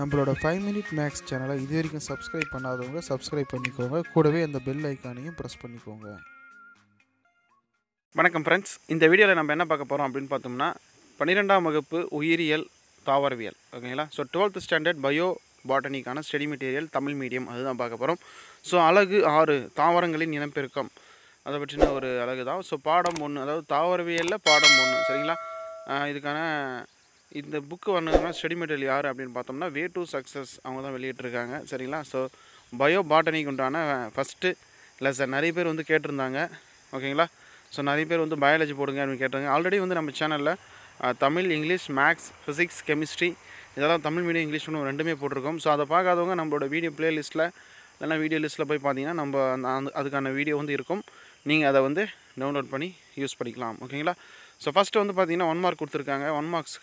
நம்மளோட five minute maths சேனலை இது வரைக்கும் சப்ஸ்கிரைப் பண்ணாதவங்க சப்ஸ்கிரைப் பண்ணிக்கோங்க. கூடவே அந்த பெல் ஐக்கானையும் ப்ரெஸ் பண்ணிக்கோங்க. வணக்கம் ஃப்ரெண்ட்ஸ் இந்த வீடியோவில் நம்ம என்ன பார்க்க போகிறோம் அப்படின்னு பார்த்தோம்னா பன்னிரெண்டாம் வகுப்பு உயிரியல் தாவரவியல். ஓகேங்களா ஸோ டுவெல்த் ஸ்டாண்டர்ட் பயோ பாட்டனிக்கான ஸ்டடி மெட்டீரியல் தமிழ் மீடியம் அதுதான் பார்க்க போகிறோம் ஸோ அழகு ஆறு தாவரங்களின் இனப்பெருக்கம் அதை பற்றின ஒரு அழகு தான் ஸோ பாடம் ஒன்று அதாவது தாவரவியலில் பாடம் ஒன்று சரிங்களா? இதுக்கான இந்த புக்கு வந்ததுன்னா ஸ்டடி மெட்டீரியல் யார் அப்படின்னு பார்த்தோம்னா வே டு சக்ஸஸ் அவங்க தான் வெளியிட்டிருக்காங்க. சரிங்களா? ஸோ பயோ பாட்டனிக்கு உண்டான ஃபஸ்ட்டு லெசன் நிறைய பேர் வந்து கேட்டிருந்தாங்க. ஓகேங்களா? ஸோ நிறைய பேர் வந்து பயாலஜி போடுங்க அப்படின்னு கேட்டாங்க ஆல்ரெடி வந்து நம்ம சேனலில் Tamil English maths physics chemistry இதெல்லாம் தமிழ் மீடியம் இங்கிலீஷ் மீடியம் ரெண்டுமே போட்டிருக்கோம். ஸோ அதை பார்க்காதவங்க நம்மளோட வீடியோ ப்ளேலிஸ்ட்டில் இல்லைனா வீடியோ லிஸ்ட்டில் போய் பார்த்தீங்கன்னா நம்ம அந்த அந்த- அதுக்கான வீடியோ வந்து இருக்கும். நீங்கள் அதை வந்து டவுன்லோட் பண்ணி யூஸ் பண்ணிக்கலாம். ஓகேங்களா? ஸோ ஃபஸ்ட்டு வந்து பார்த்தீங்கன்னா ஒன் மார்க் கொடுத்துருக்காங்க. ஒன் மார்க்ஸ்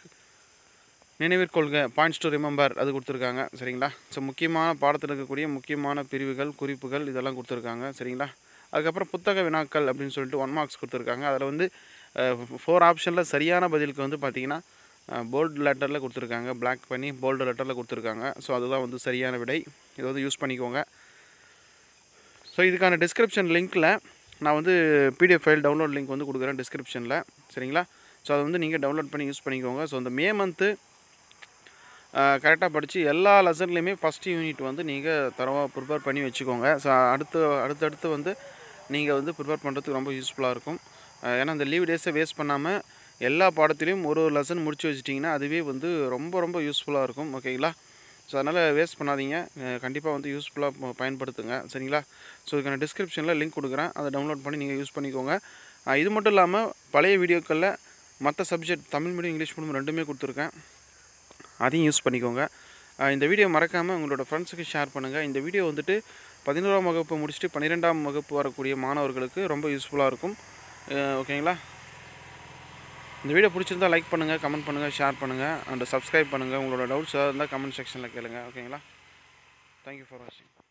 நினைவிற்கொள்க பாயிண்ட்ஸ் டு ரிமெம்பர் அது கொடுத்துருக்காங்க. சரிங்களா? ஸோ முக்கியமான பாடத்தில் இருக்கக்கூடிய முக்கியமான பிரிவுகள் குறிப்புகள் இதெல்லாம் கொடுத்துருக்காங்க. சரிங்களா? அதுக்கப்புறம் புத்தக வினாக்கள் அப்படின்னு சொல்லிட்டு ஒன் மார்க்ஸ் கொடுத்துருக்காங்க. அதில் வந்து ஃபோர் ஆப்ஷனில் சரியான பதிலுக்கு வந்து பார்த்தீங்கன்னா போல்டு லெட்டரில் கொடுத்துருக்காங்க. பிளாக் பண்ணி போல்டு லெட்டரில் கொடுத்துருக்காங்க. ஸோ அதுதான் வந்து சரியான விடை. இதை வந்து யூஸ் பண்ணிக்கோங்க. ஸோ இதுக்கான டிஸ்கிரிப்ஷன் லிங்க்கில் நான் வந்து பிடிஎஃப் ஃபைல் டவுன்லோட் லிங்க் வந்து கொடுக்குறேன் டிஸ்கிரிப்ஷனில் சரிங்களா? ஸோ அதை வந்து நீங்கள் டவுன்லோட் பண்ணி யூஸ் பண்ணிக்கோங்க. ஸோ இந்த மே மந்த்து கரெக்டாக படித்து எல்லா லெசன்லேயுமே ஃபஸ்ட் யூனிட் வந்து நீங்கள் தரவாக ப்ரிப்பேர் பண்ணி வச்சுக்கோங்க. ஸோ அடுத்து அடுத்தடுத்து வந்து நீங்கள் வந்து ப்ரிப்பேர் பண்ணுறதுக்கு ரொம்ப யூஸ்ஃபுல்லாக இருக்கும். ஏன்னா இந்த லீவ் டேஸை வேஸ்ட் பண்ணாமல் எல்லா பாடத்துலேயும் ஒரு ஒரு லெசன் முடிச்சு வச்சிட்டிங்கன்னா அதுவே வந்து ரொம்ப ரொம்ப யூஸ்ஃபுல்லாக இருக்கும். ஓகேங்களா ஸோ அதனால் வேஸ்ட் பண்ணாதீங்க. கண்டிப்பாக வந்து யூஸ்ஃபுல்லாக பயன்படுத்துங்க. சரிங்களா? ஸோ இதுக்கான டிஸ்கிரிப்ஷனில் லிங்க் கொடுக்குறேன். அதை டவுன்லோட் பண்ணி நீங்கள் யூஸ் பண்ணிக்கோங்க. இது மட்டும் இல்லாமல் பழைய வீடியோக்களில் மற்ற subject Tamil medium English medium ரெண்டுமே கொடுத்துருக்கேன். அதையும் யூஸ் பண்ணிக்கோங்க. இந்த வீடியோ மறக்காமல் உங்களோட ஃப்ரெண்ட்ஸுக்கு ஷேர் பண்ணுங்கள் இந்த வீடியோ வந்துட்டு பதினோராம் வகுப்பு முடிச்சுட்டு பன்னிரெண்டாம் வகுப்பு வரக்கூடிய மாணவர்களுக்கு ரொம்ப யூஸ்ஃபுல்லாக இருக்கும். ஓகேங்களா இந்த வீடியோ பிடிச்சிருந்தா லைக் பண்ணுங்கள் கமெண்ட் பண்ணுங்கள் ஷேர் பண்ணுங்கள் அண்ட் சப்ஸ்கிரைப் பண்ணுங்கள் உங்களோட டவுட்ஸ் ஏதாவது இருந்தால் கமெண்ட் செக்ஷனில் கேளுங்க. ஓகேங்களா தேங்க்யூ ஃபார் வாட்சிங்